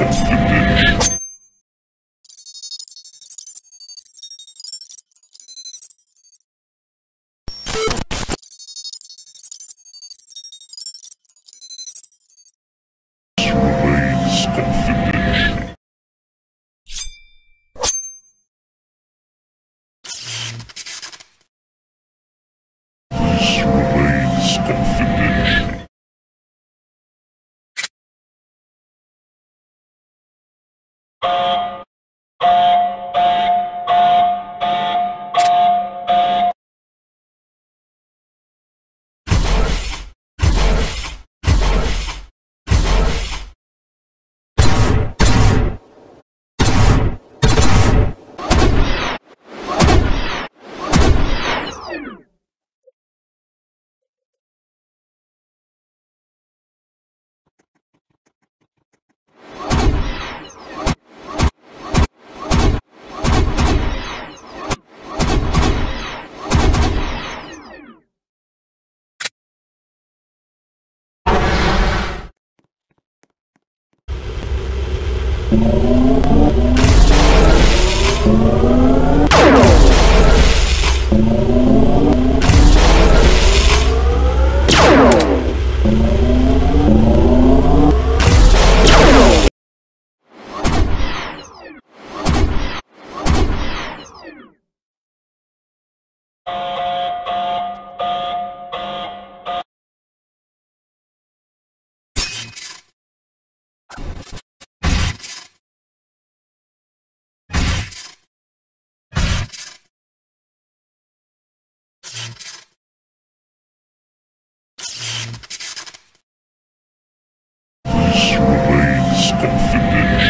This remains confidential. Definition.